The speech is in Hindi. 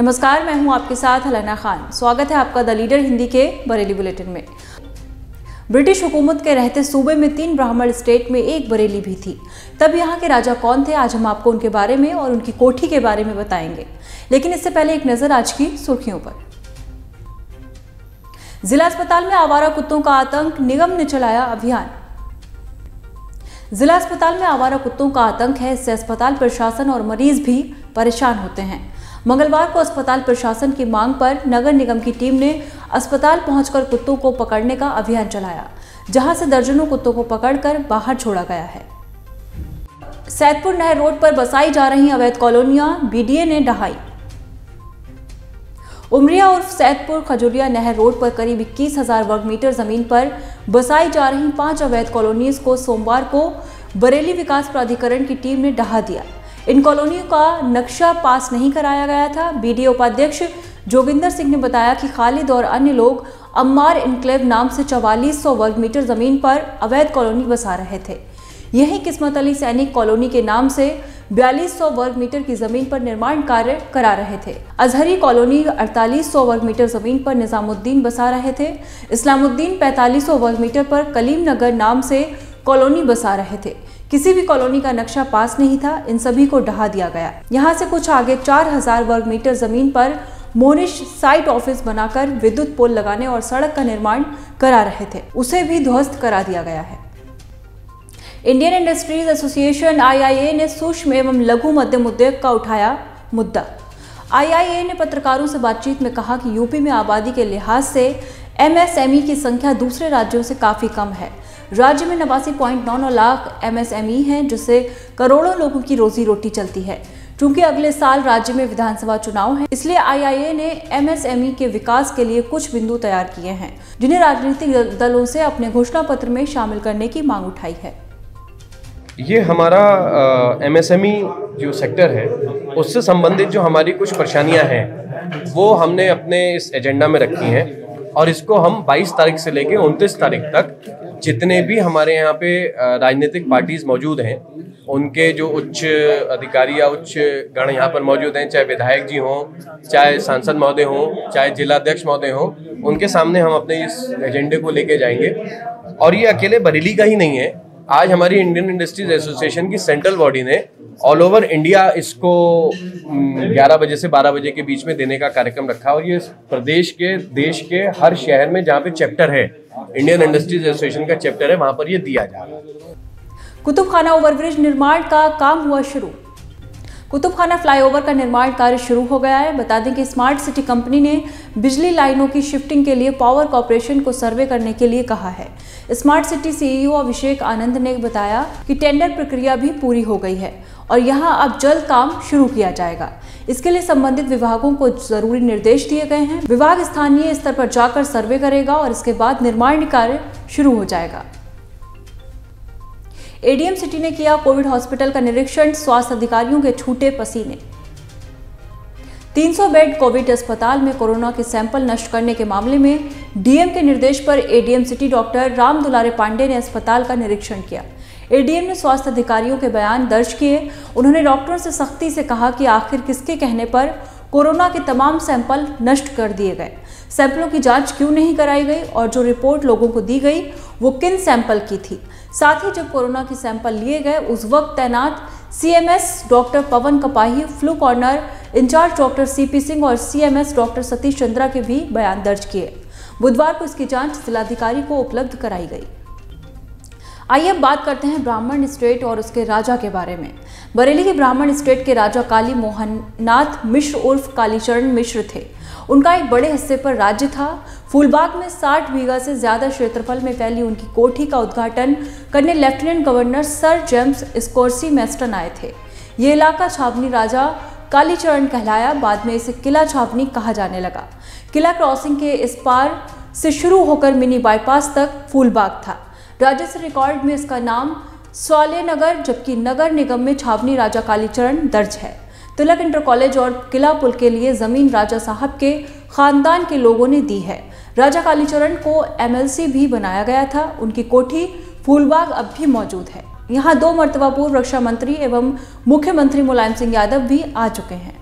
नमस्कार, मैं हूँ आपके साथ हलाना खान। स्वागत है आपका द लीडर हिंदी के बरेली बुलेटिन में। ब्रिटिश हुकूमत के रहते सूबे में तीन ब्राह्मण स्टेट में एक बरेली भी थी। तब यहाँ के राजा कौन थे, आज हम आपको उनके बारे में और उनकी कोठी के बारे में बताएँगे। लेकिन इससे पहले एक नज़र आज की सुर्खियों पर। जिला अस्पताल में आवारा कुत्तों का आतंक, निगम ने चलाया अभियान। जिला अस्पताल में आवारा कुत्तों का आतंक है, इससे अस्पताल प्रशासन और मरीज़ भी परेशान होते हैं। मंगलवार को अस्पताल प्रशासन की मांग पर नगर निगम की टीम ने अस्पताल पहुंचकर कुत्तों को पकड़ने का अभियान चलाया, जहाँ से दर्जनों कुत्तों को पकड़कर बाहर छोड़ा गया है। सैदपुर नहर रोड पर बसाई जा रही अवैध कॉलोनियाँ बीडीए ने ढहाई। उमरिया उर्फ़ सैदपुर खजुरिया नहर रोड पर करीब इक्कीस हज़ार वर्ग मीटर ज़मीन पर बसाई जा रही पाँच अवैध कॉलोनीज को सोमवार को बरेली विकास प्राधिकरण की टीम ने ढहा दिया। इन कॉलोनियों का नक्शा पास नहीं कराया गया था। बीडीए उपाध्यक्ष जोगिंदर सिंह ने बताया कि खालिद और अन्य लोग अम्मार इनक्लेव नाम से चवालीस वर्ग मीटर ज़मीन पर अवैध कॉलोनी बसा रहे थे। यही किस्मत अली सैनिक कॉलोनी के नाम से 4200 वर्ग मीटर की ज़मीन पर निर्माण कार्य करा रहे थे। अजहरी कॉलोनी 4800 वर्ग मीटर ज़मीन पर निजामुद्दीन बसा रहे थे। इस्लामुद्दीन 4500 वर्ग मीटर पर कलीम नगर नाम से कॉलोनी बसा रहे थे। किसी भी कॉलोनी का नक्शा पास नहीं था, इन सभी को ढहा दिया गया। यहाँ से कुछ आगे 4000 वर्ग मीटर ज़मीन पर मोनिश साइट ऑफ़िस बनाकर विद्युत पोल लगाने और सड़क का निर्माण करा रहे थे। उसे भी ध्वस्त करा दिया गया है। इंडियन इंडस्ट्रीज़ एसोसिएशन आईआईए ने सूक्ष्म एवं लघु मध्यम उद्योग का उठाया मुद्दा। आईआईए ने पत्रकारों से बातचीत में कहा कि यूपी में आबादी के लिहाज से एमएसएमई की संख्या दूसरे राज्यों से काफ़ी कम है। राज्य में नवासी पॉइंट नौ नौ लाख एमएसएमई हैं, जिससे करोड़ों लोगों की रोजी रोटी चलती है। चूँकि अगले साल राज्य में विधानसभा चुनाव है, इसलिए आईआईए ने एमएसएमई के विकास के लिए कुछ बिंदु तैयार किए हैं, जिन्हें राजनीतिक दलों से अपने घोषणा पत्र में शामिल करने की मांग उठाई है। ये हमारा एमएसएमई जो सेक्टर है, उससे संबंधित जो हमारी कुछ परेशानियाँ हैं, वो हमने अपने इस एजेंडा में रखी हैं। और इसको हम 22 तारीख से लेके 29 तारीख तक जितने भी हमारे यहाँ पे राजनीतिक पार्टीज़ मौजूद हैं, उनके जो उच्च अधिकारी या उच्च गण यहाँ पर मौजूद हैं, चाहे विधायक जी हों, चाहे सांसद महोदय हों, चाहे जिलाध्यक्ष महोदय हों, उनके सामने हम अपने इस एजेंडे को लेके जाएँगे। और ये अकेले बरेली का ही नहीं है आज हमारी इंडियन इंडस्ट्रीज़ एसोसिएशन की सेंट्रल बॉडी ने ऑल ओवर इंडिया इसको 11 बजे से 12 बजे के बीच में देने का कार्यक्रम रखा और ये प्रदेश के, देश के हर शहर में जहाँ पे चैप्टर है इंडियन इंडस्ट्रीज़ एसोसिएशन का चैप्टर है, वहाँ पर ये दिया जा रहा है। कुतुब खाना ओवरब्रिज निर्माण का काम हुआ शुरू। कुतुब खाना फ्लाईओवर का निर्माण कार्य शुरू हो गया है। बता दें कि स्मार्ट सिटी कंपनी ने बिजली लाइनों की शिफ्टिंग के लिए पावर कॉरपोरेशन को सर्वे करने के लिए कहा है। Smart city CEO Abhishek Anand ने बताया कि टेंडर प्रक्रिया भी पूरी हो गई है और यहाँ अब जल्द काम शुरू किया जाएगा। इसके लिए संबंधित विभागों को ज़रूरी निर्देश दिए गए हैं। विभाग स्थानीय स्तर पर जाकर सर्वे करेगा और इसके बाद निर्माण कार्य शुरू हो जाएगा। एडीएम सिटी ने किया कोविड हॉस्पिटल का निरीक्षण, स्वास्थ्य अधिकारियों के छूटे पसीने। 300 बेड कोविड अस्पताल में कोरोना के सैंपल नष्ट करने के मामले में डीएम के निर्देश पर एडीएम सिटी डॉक्टर राम दुलारे पांडे ने अस्पताल का निरीक्षण किया। एडीएम ने स्वास्थ्य अधिकारियों के बयान दर्ज किए। उन्होंने डॉक्टरों से सख्ती से कहा कि आखिर किसके कहने पर कोरोना के तमाम सैंपल नष्ट कर दिए गए। सैंपलों की जाँच क्यों नहीं कराई गई और जो रिपोर्ट लोगों को दी गई वो किन सैंपल की थी? साथ ही जब कोरोना के सैंपल लिए गए, उस वक्त तैनात CMS doctor Pawan Kapahi, flu corner incharge doctor CP Singh और सीएमएस डॉक्टर सतीश चंद्रा के भी बयान दर्ज किए। बुधवार को इसकी जाँच जिलाधिकारी को उपलब्ध कराई गई। आइए अब बात करते हैं ब्राह्मण स्टेट और उसके राजा के बारे में। बरेली के ब्राह्मण स्टेट के राजा काली मोहननाथ मिश्र उर्फ़ कालीचरण मिश्र थे। उनका एक बड़े हिस्से पर राज्य था। फूलबाग में 60 बीघा से ज़्यादा क्षेत्रफल में फैली उनकी कोठी का उद्घाटन करने lieutenant governor sir James Scorgie Meston आए थे। ये इलाका छावनी राजा कालीचरण कहलाया, बाद में इसे किला छावनी कहा जाने लगा। किला क्रॉसिंग के इस पार से शुरू होकर मिनी बाईपास तक फूलबाग था। राजस्व रिकॉर्ड में इसका नाम स्वाले नगर जबकि नगर निगम में छावनी राजा कालीचरण दर्ज है। तिलक इंटर कॉलेज और किला पुल के लिए ज़मीन राजा साहब के खानदान के लोगों ने दी है। राजा कालीचरण को एमएलसी भी बनाया गया था। उनकी कोठी फूलबाग अब भी मौजूद है। यहाँ दो मरतबा पूर्व रक्षा मंत्री एवं मुख्यमंत्री मुलायम सिंह यादव भी आ चुके हैं।